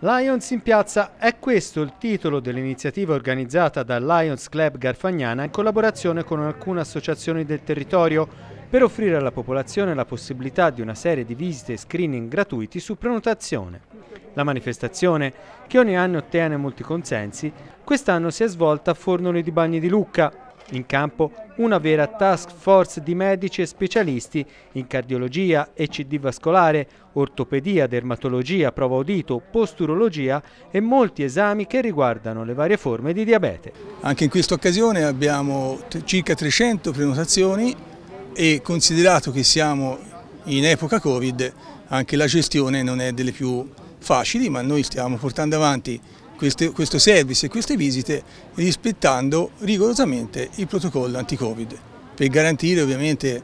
Lions in piazza è questo il titolo dell'iniziativa organizzata dal Lions Club Garfagnana in collaborazione con alcune associazioni del territorio per offrire alla popolazione la possibilità di una serie di visite e screening gratuiti su prenotazione. La manifestazione, che ogni anno ottiene molti consensi, quest'anno si è svolta a Fornoli di Bagni di Lucca, in campo una vera task force di medici e specialisti in cardiologia, ECD vascolare, ortopedia, dermatologia, prova udito, posturologia e molti esami che riguardano le varie forme di diabete. Anche in questa occasione abbiamo circa 300 prenotazioni e considerato che siamo in epoca Covid anche la gestione non è delle più facili ma noi stiamo portando avanti queste, questo service e queste visite rispettando rigorosamente il protocollo anti-Covid per garantire ovviamente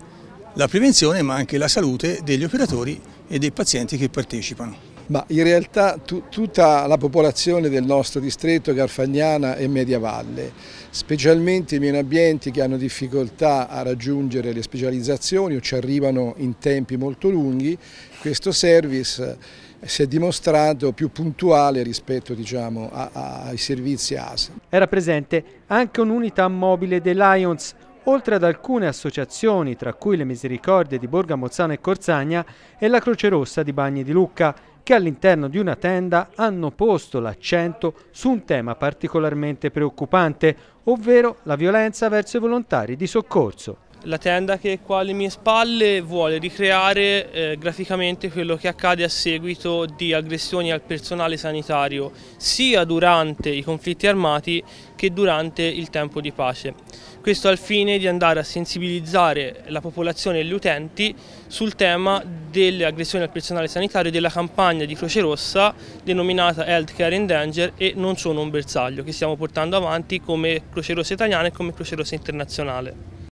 la prevenzione ma anche la salute degli operatori e dei pazienti che partecipano. Ma in realtà tu, tutta la popolazione del nostro distretto Garfagnana e Mediavalle, specialmente i meno ambienti che hanno difficoltà a raggiungere le specializzazioni o ci arrivano in tempi molto lunghi, questo service si è dimostrato più puntuale rispetto diciamo, a, a, ai servizi ASA. Era presente anche un'unità mobile dei Lions, oltre ad alcune associazioni, tra cui le Misericordie di Borga Mozzano e Corzagna e la Croce Rossa di Bagni di Lucca, che all'interno di una tenda hanno posto l'accento su un tema particolarmente preoccupante, ovvero la violenza verso i volontari di soccorso. La tenda che è qua alle mie spalle vuole ricreare eh, graficamente quello che accade a seguito di aggressioni al personale sanitario sia durante i conflitti armati che durante il tempo di pace. Questo al fine di andare a sensibilizzare la popolazione e gli utenti sul tema delle aggressioni al personale sanitario della campagna di Croce Rossa denominata Healthcare in Danger e non sono un bersaglio che stiamo portando avanti come Croce Rossa italiana e come Croce Rossa internazionale.